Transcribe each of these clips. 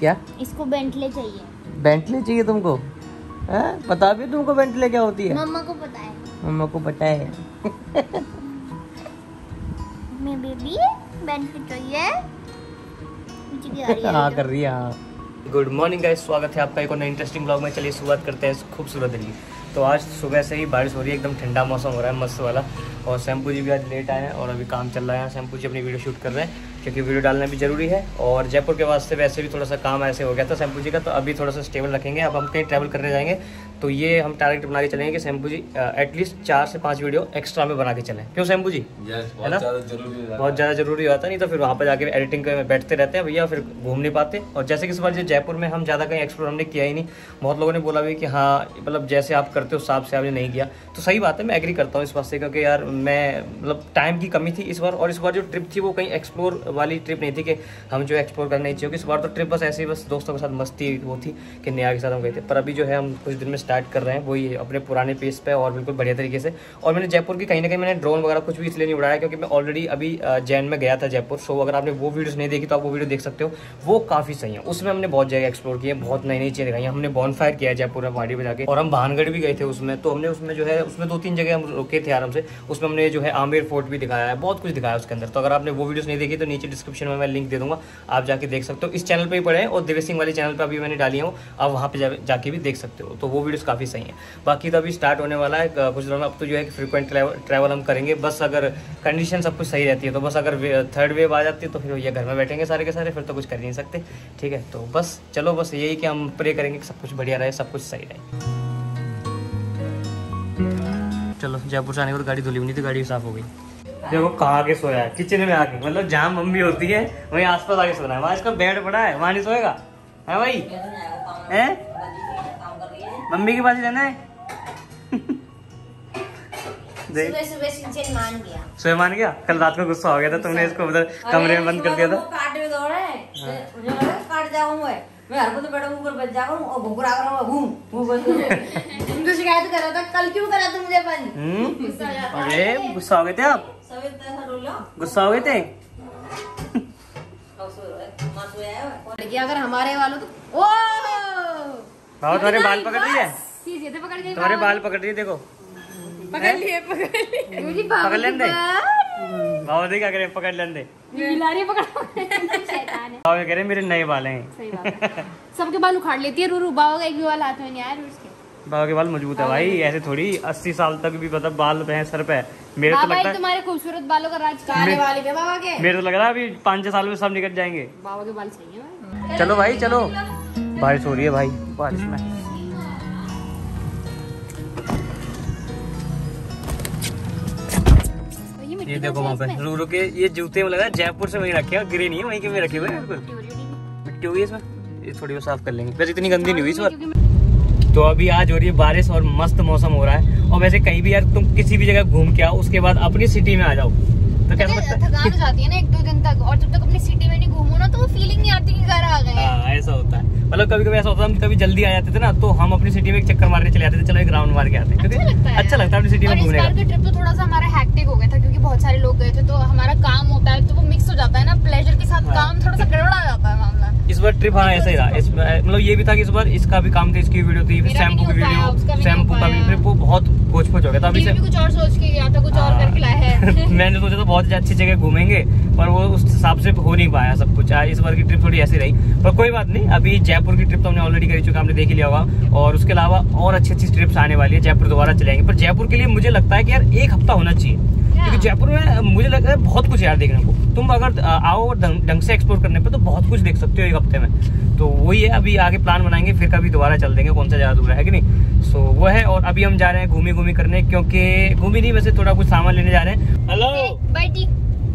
क्या? इसको बेंटले चाहिए। बेंटले चाहिए तुमको? हैं? बता भी तुमको बेंटले क्या होती है? मम्मा को पता है। मम्मा को पता है। मैं बेबी बेंटले चाहिए। नीचे गिरा रही है हाँ कर रही है हाँ। गुड मॉर्निंग गाइस स्वागत है आपका एक और नए इंटरेस्टिंग ब्लॉग में। चलिए शुरुआत करते हैं खूबसूरत दिन की। तो आज सुबह से ही बारिश हो रही है एकदम ठंडा मौसम हो रहा है मस्त वाला। और शैम्पू जी भी आज लेट आए हैं और अभी काम चल रहा है। शैम्पू जी अपनी वीडियो शूट कर रहे हैं। क्योंकि वीडियो डालना भी ज़रूरी है। और जयपुर के वास्ते वैसे भी थोड़ा सा काम ऐसे हो गया था शैम्पू जी का तो अभी थोड़ा सा स्टेबल रखेंगे। अब हम कहीं ट्रैवल करने जाएँगे। तो ये हम टारगेट बना के चलेंगे कि शैम्पू जी एटलीस्ट चार से पाँच वीडियो एक्स्ट्रा में बना के चलें। क्यों शैम्पू जी? है ना? बहुत ज़्यादा ज़रूरी होता है नहीं तो फिर वहाँ पर जाके एडिटिंग में बैठते रहते हैं भैया फिर घूम नहीं पाते। और जैसे कि इस बार जो जयपुर में हम ज़्यादा कहीं एक्सप्लोर हमने किया ही नहीं बहुत लोगों ने बोला भी कि हाँ मतलब जैसे आप करते हो हिसाब से आपने नहीं किया। तो सही बात है मैं एग्री करता हूँ इस बात से क्योंकि यार मैं मतलब टाइम की कमी थी इस बार और इस बार जो ट्रिप थी वो कहीं एक्सप्लोर वाली ट्रिप नहीं थी कि हम जो एक्सप्लोर करना नहीं चाहिए इस बार तो ट्रिप बस ऐसे ही बस दोस्तों के साथ मस्ती वो थी कि नया के साथ हम गए थे। पर अभी जो है हम कुछ दिन में स्टार्ट कर रहे हैं वही अपने पुराने पेस पे और बिल्कुल बढ़िया तरीके से। और मैंने जयपुर की कहीं ना कहीं मैंने ड्रोन वगैरह कुछ भी इसलिए नहीं उड़ाया क्योंकि मैं ऑलरेडी अभी जैन में गया था जयपुर। सो अगर आपने वो वीडियोस नहीं देखी तो आप वो वीडियो देख सकते हो। वो काफ़ी सही है। उसमें हमने बहुत जगह एक्सप्लोर किया बहुत नई नई चीज़ें दिखाई हमने बॉन फायर किया जयपुर में पहाड़ी पर जाके। और हम भानगढ़ भी गए थे उसमें। तो हमने उसमें जो है उसमें दो तीन जगह हम रुके थे आराम से। उसमें हमने जो है आमेर फोर्ट भी दिखाया है बहुत कुछ दिखाया उसके अंदर। तो अगर आपने वो वीडियोस नहीं देखी तो नीचे डिस्क्रिप्शन में मैं लिंक दे दूँगा। आप जाके देख सकते हो। इस चैनल पर ही हैं और दिव्य सिंह वाले चैनल पर अभी मैंने डाली हूँ आप वहाँ पे जा, जाके भी देख सकते हो। तो वो वीडियोस काफ़ी सही है। बाकी तो अभी स्टार्ट होने वाला है कुछ दिनों में अब तो जो है कि फ्रिक्वेंट ट्रैवल हम करेंगे। बस अगर कंडीशन सब कुछ सही रहती है तो बस अगर थर्ड वेव आ जाती है तो फिर ये घर में बैठेंगे सारे के सारे फिर तो कुछ कर नहीं सकते। ठीक है तो बस चलो बस यही कि हम प्रे करेंगे कि सब कुछ बढ़िया रहे सब कुछ सही रहे। चलो जयपुर से आने पर गाड़ी धुली हुई नहीं तो गाड़ी साफ़ हो गई। देखो कहाँ के सोया है किचन में आके। मतलब जहाँ मम्मी होती है वहीं आसपास आके सोना है। वहाँ इसका बेड पड़ा है वहाँ नहीं सोएगा? है भाई? है? मम्मी के पास ही रहना है? सुबह सुबह मान गया। सोए मान गया? कल रात में गुस्सा हो गया था तुमने इसको उधर कमरे में बंद कर दिया था। काट दो रहे मुझे काट जाऊँ मैं। मैं हर को तो बैठा ऊपर बच और घुघरा कर रहा हूँ वो बस तुम तो शिकायत कर रहा था कल क्यों करा था मुझे बंद? हम्म? अरे गुस्सा हो गए थे आप? सब इतना रोल। गुस्सा हो गए थे? लड़की अगर हमारे वालों तो ओ बाबा तुम्हारे बाल पकड़ रही है तुम्हारे बाल। पकड़ रही है देखो। पकड़ लिए पकड़ लिए। मुझे पकड़ लेने दे बाबा देख क्या करे पकड़ लेने दे बिलारी पकड़ शैतान है। बाबा कह रहे मेरे नए बाल हैं। सही बात है। सबके बाल उखाड़ लेती है रूरू बाबा का एक भी बाल हाथ में नहीं आया उसके। बाबा के बाल मज़बूत है भाई ऐसे थोड़ी अस्सी साल तक भी मतलब बाल पे हैं सर पे। मेरे तो लगता है तुम्हारे खूबसूरत बालों का राज काले वाले थे बाबा के। मेरे तो लग रहा है अभी पाँच छह साल में सब निकल जाएँगे। बाबा के बाल सही है भाई। चलो भाई चलो। बारिश हो रही है भाई बारिश में। तो ये का देखो वहाँ पे रू रू के ये जूते में लगा जयपुर से वहीं रखे हैं गिरे नहीं है वहीं के में रखे हुए हैं? मिट्टी हो है। हुई है इसमें? ये थोड़ी बहुत साफ़ कर लेंगे। वैसे इतनी गंदी नहीं हुई इस बार। तो अभी आज हो रही है बारिश और मस्त मौसम हो रहा है। और वैसे कहीं भी यार तुम किसी भी जगह घूम के आओ उसके बाद अपनी सिटी में आ जाओ। तो कैसा लगता है? थकान हो जाती है ना एक दो दिन तक और जब तक अपनी सिटी में नहीं घूमो तो वो फीलिंग नहीं आती कि घर आ गए। हाँ ऐसा होता है। मतलब कभी कभी ऐसा होता है हम कभी जल्दी आ जाते थे ना तो हम अपनी सिटी में एक चक्कर मारने चले जाते थे चलो एक राउंड मार के आते हैं। क्योंकि अच्छा लगता है अच्छा लगता है अपनी सिटी में घूमने का। ट्रिप तो थोड़ा सा हमारा हैक्टिक हो गया था क्योंकि बहुत सारे लोग गए थे तो हमारा काम होता है तो वो मिक्स हो जाता है ना प्लेजर के साथ हाँ। काम थोड़ा सा गड़बड़ा बार ट्रिप हाँ ऐसा ही रहा मतलब ये भी था कि इस बार इसका भी काम था इसकी वीडियो थी फिर शैम्पू की हो वीडियो शैम्पू का भी। फिर वो बहुत पोच पोच हो गया था। अभी से कुछ और सोच के गया था कुछ और हाँ। करके लाया है। मैंने सोचा था बहुत अच्छी जगह घूमेंगे पर वो उस हिसाब से हो नहीं पाया सब कुछ। इस बार की ट्रिप थोड़ी ऐसी रही। पर कोई बात नहीं अभी जयपुर की ट्रिप तो हमने ऑलरेडी करी चुका हमने देख ही लिया होगा। और उसके अलावा और अच्छी अच्छी ट्रिप्स आने वाली है जयपुर दोबारा चलेंगे। पर जयपुर के लिए मुझे लगता है कि यार एक हफ़्ता होना चाहिए। क्योंकि जयपुर में मुझे लगता है बहुत कुछ यार देखने को। तुम अगर आओ और ढंग से एक्सप्लोर करने पे तो बहुत कुछ देख सकते हो एक हफ़्ते में। तो वही है अभी आगे प्लान बनाएँगे फिर कभी दोबारा चल देंगे कौन सा ज़्यादा दूर है कि नहीं? सो वो है और अभी हम जा रहे हैं घूमी घूमी करने क्योंकि घूमी नहीं वैसे थोड़ा कुछ सामान लेने जा रहे हैं। हेलो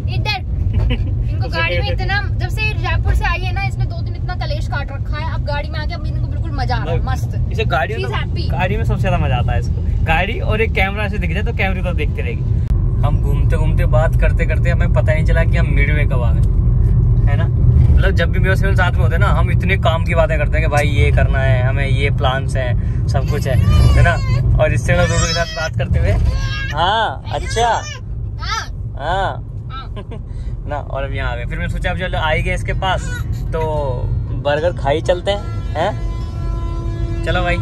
इधर। इनको गाड़ी में इतना जब से जयपुर से आई है ना इसने दो दिन इतना कलेश काट रखा है अब गाड़ी में आके अब इनको बिल्कुल मज़ा आ रहा है मस्त। इसे गाड़ी में. गाड़ी में सबसे ज़्यादा मज़ा आता है इसको। गाड़ी और एक कैमरा से दिख जाए तो कैमरे तो देखते रहेगी। हम घूमते घूमते बात करते करते हमें पता नहीं चला कि हम मिड वे कब आ गए। है ना? मतलब जब भी मेरे साथ में होते हैं ना, हम इतने काम की बातें करते हैं कि भाई ये करना है, हमें ये प्लान्स हैं, सब कुछ है है ना? और इससे रोडो के साथ बात करते हुए हाँ अच्छा। हाँ। ना, और अब यहाँ आ गए। फिर मैंने सोचा, अब चलो आई गए इसके पास तो बर्गर खा ही चलते हैं हैं? चलो भाई,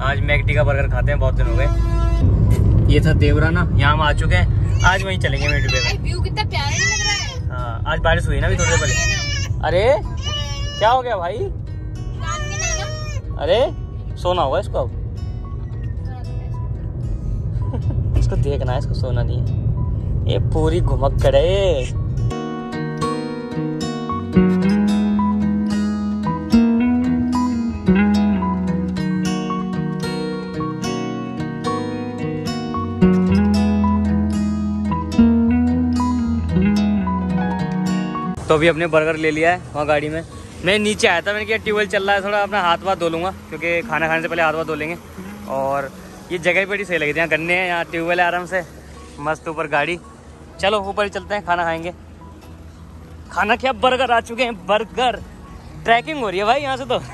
आज मैकडी का बर्गर खाते हैं, बहुत दिन हो गए। ये था देवरा ना, यहाँ हम आ चुके हैं। आज वहीं चलेंगे मेडी पे व्यू कितना प्यारा लग रहा है। हाँ आज बारिश हुई ना अभी थोड़ी देर पहले। अरे क्या हो गया भाई? अरे सोना होगा इसको अब। इसको देखना है इसको सोना नहीं है। ये पूरी घुमक करे तो अभी अपने बर्गर ले लिया है, वहाँ गाड़ी में। मैं नीचे आया था, मैंने कहा ट्यूबवेल चल रहा है, थोड़ा अपना हाथ वाथ धो लूँगा, क्योंकि खाना खाने से पहले हाथ वाथ धो लेंगे। और ये जगह बड़ी सही लगी थी, यहाँ गन्ने हैं, यहाँ ट्यूबवेल है आराम से, मस्त ऊपर गाड़ी। चलो, ऊपर ही चलते हैं, खाना खाएँगे। खाना क्या बर्गर आ चुके हैं बर्गर ट्रैकिंग हो रही है भाई, यहाँ से तो।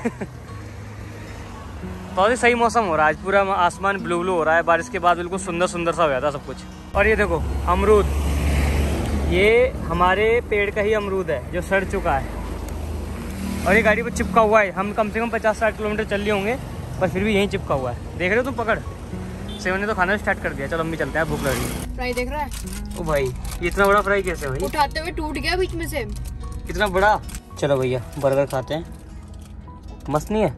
बहुत ही सही मौसम हो रहा है, आज पूरा आसमान ब्लू ब्लू हो रहा है, बारिश के बाद बिल्कुल सुंदर सुंदर सा हो गया था सब कुछ। और ये देखो, अमरूद। ये हमारे पेड़ का ही अमरूद है जो सड़ चुका है। और ये गाड़ी पर चिपका हुआ है। हम कम से कम पचास साठ किलोमीटर चल लिए होंगे पर फिर भी यहीं चिपका हुआ है। देख रहे हो तुम पकड़? सेवन ने तो खाना स्टार्ट कर दिया। चलो अम्मी चलते हैं भूख लग फ्राई देख रहा है? ओ भाई ये इतना बड़ा फ्राई कैसे भाई? उठाते हुए टूट गया बीच में से। इतना बड़ा? चलो भैया बर्गर खाते हैं। मस्त नहीं है?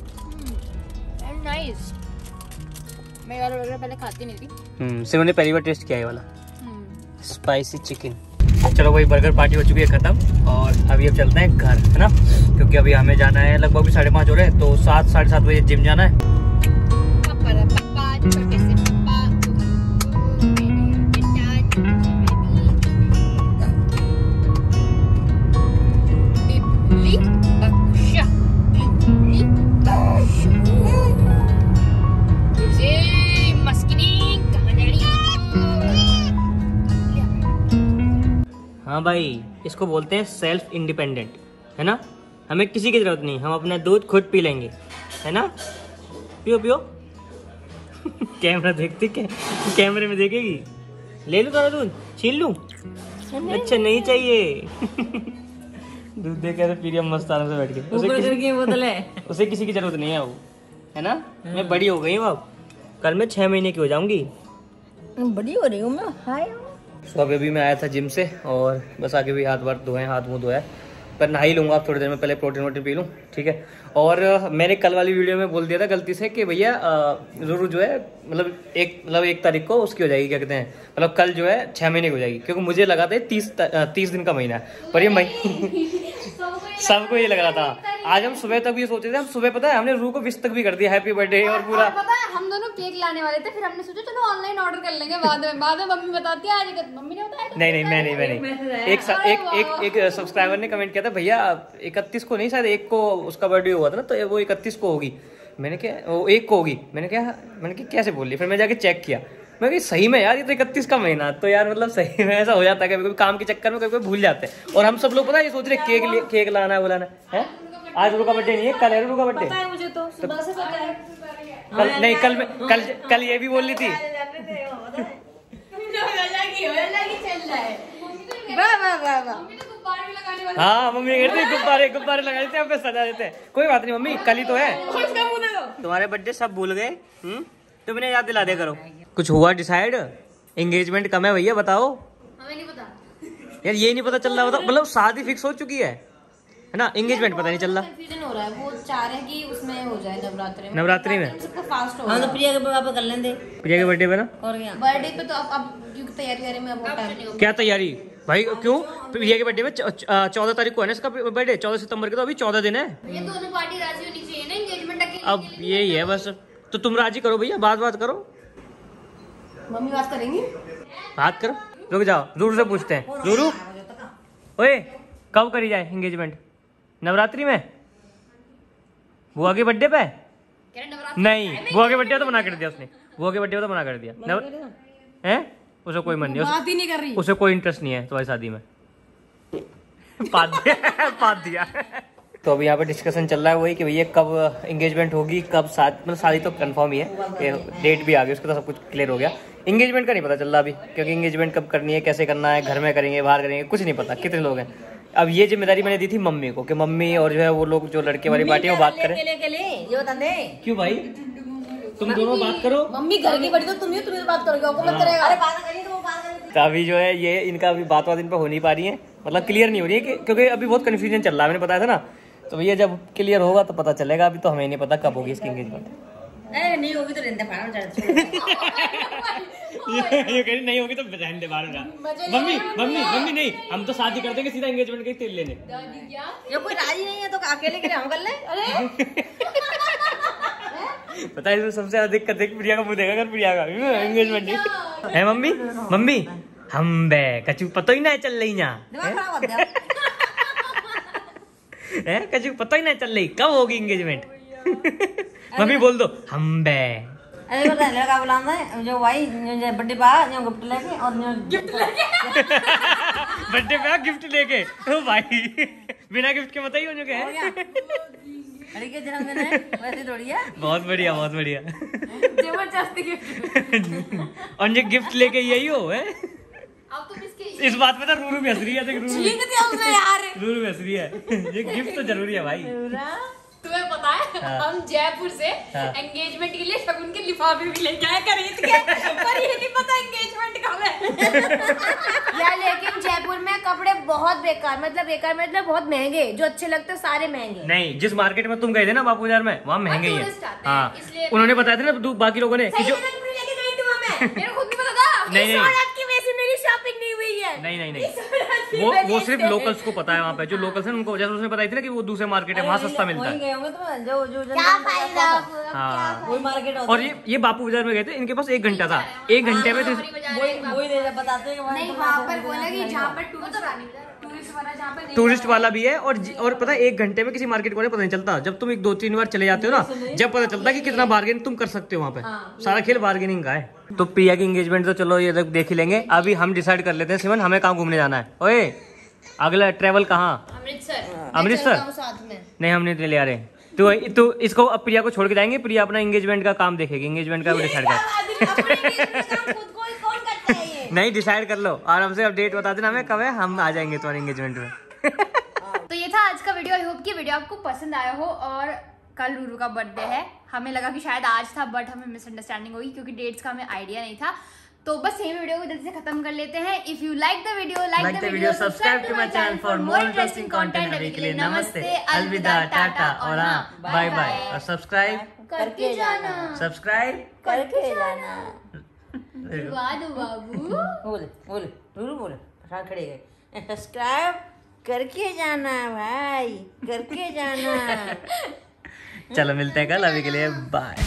नाइस मैं वाला बर्गर पहले खाती नहीं थी। हम्म सेवन ने पहली बार टेस्ट किया ये वाला। हम्म। स्पाइसी चिकन चलो भाई बर्गर पार्टी हो चुकी है खत्म और अभी अब चलते हैं घर, है ना? क्योंकि अभी हमें जाना है, लगभग भी साढ़े पाँच हो रहे हैं तो सात, साढ़े सात बजे जिम जाना है। हाँ भाई इसको बोलते हैं सेल्फ इंडिपेंडेंट है ना? हमें किसी की ज़रूरत नहीं हम अपना दूध खुद पी लेंगे है ना? पियो पियो। कैमरा देखते कै, कैमरे में देखेगी? ले लूँ थोड़ा दूध छीन लूँ? अच्छा नहीं चाहिए। दूध दे के पी रही मस्त आराम से बैठ के। उसे किसी, की बोतल। है उसे किसी की ज़रूरत नहीं है वो है ना? मैं बड़ी हो गई हूँ अब। कल मैं छह महीने की हो जाऊँगी। बड़ी हो रही हूँ मैं? हाय। तो अभी अभी मैं आया था जिम से और बस आगे भी हाथ बार धोए, हाथ मुँह धोया पर नहा ही लूँगा आप थोड़ी देर में पहले प्रोटीन वोटीन पी लूँ, ठीक है? और मैंने कल वाली वीडियो में बोल दिया था गलती से कि भैया ज़रूर जो है मतलब एक मतलब एक तारीख को उसकी हो जाएगी, क्या कहते हैं मतलब कल जो है छः महीने की हो जाएगी, क्योंकि मुझे लगा था तीस तीस दिन का महीना है। पर ये महीने सबको ये लग रहा था। आज हम सुबह तक भी ये सोचे थे हम सुबह पता है हमने रू को विश तक भी कर दिया हैप्पी बर्थडे और पूरा। पता है हम दोनों केक लाने वाले थे फिर हमने सोचा चलो ऑनलाइन ऑर्डर कर लेंगे बाद में बाद में मम्मी बताती है आज मम्मी ने बताया नहीं नहीं मैं नहीं मैं नहीं। एक एक एक एक सब्सक्राइबर ने कमेंट किया था भैया इकतीस को नहीं शायद एक को उसका बर्थडे हुआ था ना तो वो इकतीस को होगी। मैंने क्या वो एक को होगी। मैंने क्या मैंने क्या कैसे बोल ली फिर मैं जाके चेक किया। मैं कहा सही में यार ये तो इकतीस का महीना तो यार मतलब सही में ऐसा हो जाता है कभी कभी काम के चक्कर में कभी कभी भूल जाते हैं। और हम सब लोग पता है ये सोच रहे केक लिए केक लाना है बुलाना है। आज रू का बर्थडे नहीं है कल है रू का बर्थडे मुझे तो सुबह से पता है। कल नहीं कल में कल कल ये भी बोल रही थी। वाह वाह वाह वाह। हाँ मम्मी कहती है गुब्बारे गुब्बारे लगा देते हैं सजा देते हैं। कोई बात नहीं मम्मी कल ही तो है। तुम्हारे बर्थडे सब भूल गए हम्म? तुमने याद दिला दे करो। कुछ हुआ डिसाइड? एंगेजमेंट कम है भैया बताओ। हमें नहीं पता। यार ये नहीं पता चल रहा बता मतलब शादी फिक्स हो चुकी है। है ना? एंगेजमेंट पता नहीं चल रहा। कंफ्यूजन हो रहा है। वो चाह रहे हैं कि उसमें हो जाए नवरात्रि में। नवरात्रि में? सबको फास्ट हो हाँ तो प्रिया के पापा कर लेंगे प्रिया के बर्थडे पे ना? और क्या? बर्थडे पे तो अब अब क्योंकि तैयारी में अब टाइम नहीं होगा क्या तैयारी? भाई क्यों? प्रिया के बर्थडे में चौदह तारीख को है ना इसका बर्थडे चौदह सितंबर के तो अभी चौदह दिन है। ये दोनों पार्टी राज़ी होनी चाहिए ना एंगेजमेंट अब यही है बस। तो तुम राज़ी करो भैया बात बात करो। मम्मी बात करेंगी? बात करो। रुक जाओ ज़रूर से पूछते हैं। ज़रूर ओए कब करी जाए एंगेजमेंट नवरात्रि में? बुआ के बर्थडे पे? नहीं बुआ के बर्थडे तो मना कर दिया उसने। बुआ के बर्थडे तो मना कर दिया। नव... हैं? उसे कोई मन नहीं उसे, बात ही नहीं कर रही। उसे कोई इंटरेस्ट नहीं है तुम्हारी शादी में। पात दिया पात दिया। तो अभी यहाँ पे डिस्कशन चल रहा है वही कि भैया कब इंगेजमेंट होगी कब शादी मतलब शादी तो कंफर्म ही है डेट भी आ गई उसका तो सब कुछ क्लियर हो गया। इंगेजमेंट का नहीं पता चल रहा अभी क्योंकि इंगेजमेंट कब करनी है कैसे करना है घर में करेंगे बाहर करेंगे कुछ नहीं पता कितने लोग हैं। अब ये ज़िम्मेदारी मैंने दी थी मम्मी को कि मम्मी और जो है वो लोग जो लड़के वाली पार्टी है वो बात करें। ले के ले? ये बता दे क्यों भाई? तुम दोनों बात करो। मम्मी घर की बड़ी तो तुम ही तुम ही तो बात करोगे मत अरे बात तो वो बात करी तो अभी जो है ये इनका अभी बात बात इन पर हो नहीं पा रही है। मतलब क्लियर नहीं हो रही है कि, क्योंकि अभी बहुत कंफ्यूजन चल रहा है मैंने बताया था ना। तो भैया जब क्लियर होगा तो पता चलेगा अभी तो हमें नहीं पता कब होगी इसकी एंगेजमेंट नहीं होगी तो रहने ये कह रही नहीं होगी तो रहने दे बाहर जा। मम्मी मम्मी मम्मी नहीं हम तो शादी कर देंगे सीधा एंगेजमेंट के तेल लेने। ये कोई राज़ी नहीं है तो अकेले के लिए हम कर ले। अरे! पता है इसमें सबसे ज़्यादा दिक्कत देख प्रिया का मुँह देखा कर प्रिया का एंगेजमेंट है। मम्मी? मम्मी हम बे कचू पता ही ना चल रही यहाँ दिमाग खराब कर दिया है? कचू पता ही ना चल रही। कब होगी एंगेजमेंट मम्मी बोल दो हम बे अरे बता लड़का बुलाना है जो भाई जो जो बर्थडे पा जो गिफ्ट लेके और जो गिफ्ट लेके? बर्थडे पे गिफ्ट लेके। ओ भाई बिना गिफ्ट के बताइए हो जो के है? लड़की के जन्मदिन है? वैसे थोड़ी है। बहुत बढ़िया बहुत बढ़िया। ज़बरदस्ती गिफ्ट और ये गिफ्ट लेके यही हो है? इस बात पे तो रूरू भी हंस रही है देख रूरू। रूरू भी हंस रही है। ये गिफ्ट तो ज़रूरी है भाई। तुम्हें पता है हाँ। हम जयपुर से हाँ। एंगेजमेंट के लिए शगुन के लिफाफे भी लेके आए खरीद के। पर ये नहीं पता एंगेजमेंट कब है। यार लेकिन जयपुर में कपड़े बहुत बेकार मतलब बेकार मतलब बहुत महँगे। जो अच्छे लगते हैं सारे महँगे। नहीं जिस मार्केट में तुम गए थे ना बापू बाज़ार में वहाँ महँगे ही है। हाँ उन्होंने बताया था ना बाकी लोगों ने जो नहीं नहीं, इस नहीं। औरत की वजह से मेरी शॉपिंग नहीं नहीं नहीं। नहीं वो वो सिर्फ़ लोकल्स को पता है वहाँ पे। जो लोकल्स हैं उनको जैसे उसने बताई थी ना कि वो दूसरे मार्केट है वहाँ सस्ता मिलता है। गए होंगे तो हाँ। वही मार्केट होता और ये ये बापू बाज़ार में गए थे इनके पास एक घंटा था। एक घंटे में तो वही है, हैं टूरिस्ट टूरिस्ट वाला जहाँ पर नहीं टूरिस्ट वाला भी है और और पता है एक घंटे में किसी मार्केट को पता नहीं चलता। जब तुम एक दो तीन बार चले जाते हो ना जब पता चलता है कि कितना बार्गेन तुम कर सकते हो वहाँ पे। सारा खेल बार्गेनिंग का है। तो प्रिया की एंगेजमेंट तो चलो ये तक देख ही लेंगे। अभी हम डिसाइड कर लेते हैं सिमन हमें कहाँ घूमने जाना है? ओए अगला ट्रेवल कहाँ? अमृतसर। अमृतसर? हूँ साथ में। नहीं हमने ले आ रहे। तो तो इसको अब प्रिया को छोड़ के जाएँगे प्रिया अपना एंगेजमेंट का काम देखेगी। एंगेजमेंट का डिसाइड कर। नहीं डिसाइड कर लो। और हमसे अब डेट बता देना हमें कब है हम आ जाएँगे तुम्हारे एंगेजमेंट में। तो ये था आज का वीडियो आई होप कि वीडियो आपको पसंद आया हो और कल रूरू का बर्थडे है। हमें लगा कि शायद आज था बट हमें मिसअंडरस्टैंडिंग हुई क्योंकि डेट्स का हमें आइडिया नहीं था। तो बस यही वीडियो को जल्दी से खत्म कर लेते हैं। If you like the video like the video subscribe to my channel for more interesting content अभी के लिए। नमस्ते अलविदा टाटा और हाँ बाय बाय और सब्सक्राइब करके जाना। सब्सक्राइब करके जाना। बाबू। बोले बोले रूरू बोले। साथ खड़े गए। सब्सक्राइब करके जाना भाई करके जाना। चलो मिलते हैं कल अभी के लिए बाय